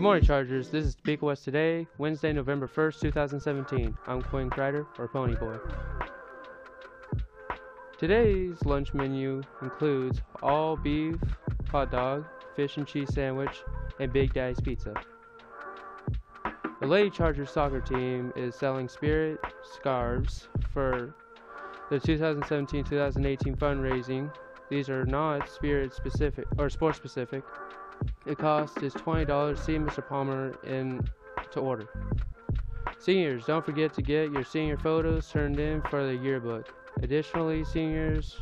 morning, Chargers. This is Topeka West Today, Wednesday, November 1st, 2017. I'm Quinn Kreider, or Pony Boy. Today's lunch menu includes all beef, hot dog, fish and cheese sandwich, and Big Daddy's pizza. The Lady Chargers soccer team is selling spirit scarves for the 2017-2018 fundraising. These are not spirit specific or sport specific. The cost is $20. See Mr. Palmer in to order. Seniors, don't forget to get your senior photos turned in for the yearbook. Additionally, seniors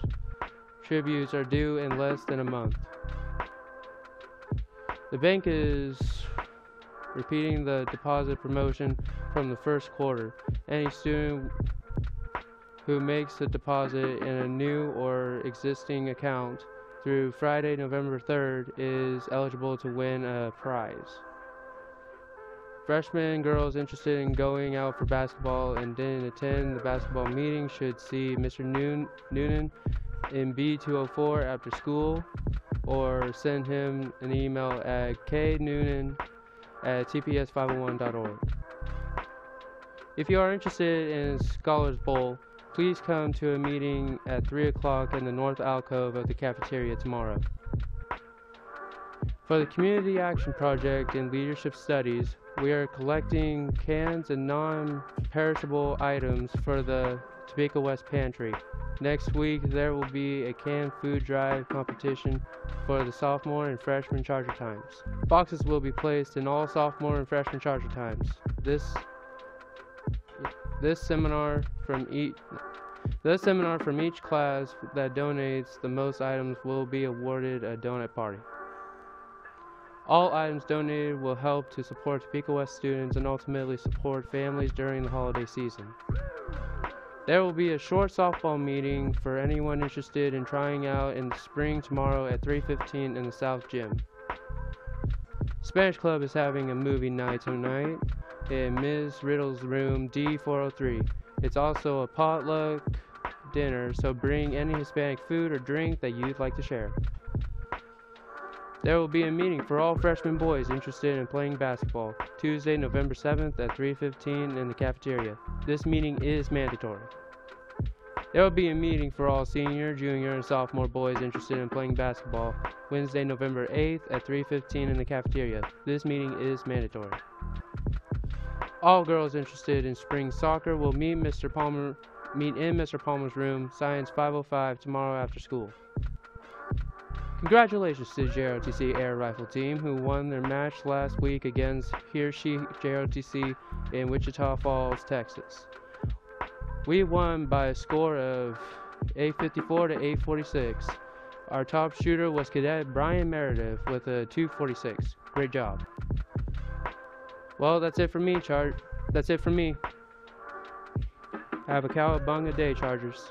tributes are due in less than a month. The bank is repeating the deposit promotion from the first quarter. Any student who makes a deposit in a new or existing account through Friday, November 3rd is eligible to win a prize. Freshmen and girls interested in going out for basketball and didn't attend the basketball meeting should see Mr. Noon, Noonan in B204 after school or send him an email at knoonan at tps501.org. If you are interested in Scholars Bowl, please come to a meeting at 3 o'clock in the north alcove of the cafeteria tomorrow. For the Community Action Project in Leadership Studies, we are collecting cans and non-perishable items for the Topeka West Pantry. Next week, there will be a canned food drive competition for the sophomore and freshman charger times. Boxes will be placed in all sophomore and freshman charger times. This this seminar from each this seminar from each class that donates the most items will be awarded a donut party. All items donated will help to support Topeka West students and ultimately support families during the holiday season. There will be a short softball meeting for anyone interested in trying out in the spring tomorrow at 3:15 in the South Gym. Spanish Club is having a movie night tonight in Ms. Riddle's room D403. It's also a potluck dinner, so bring any Hispanic food or drink that you'd like to share. There will be a meeting for all freshman boys interested in playing basketball, Tuesday, November 7th at 3:15 in the cafeteria. This meeting is mandatory. There will be a meeting for all senior, junior, and sophomore boys interested in playing basketball, Wednesday, November 8th at 3:15 in the cafeteria. This meeting is mandatory. All girls interested in spring soccer will meet Mr. Palmer meet in Mr. Palmer's room, Science 505 tomorrow after school. Congratulations to JROTC Air Rifle Team who won their match last week against Hirschi JROTC in Wichita Falls, Texas. We won by a score of 854 to 846. Our top shooter was Cadet Brian Meredith with a 246. Great job. Well, that's it for me, Chart. That's it for me. Have a cowabunga day, Chargers.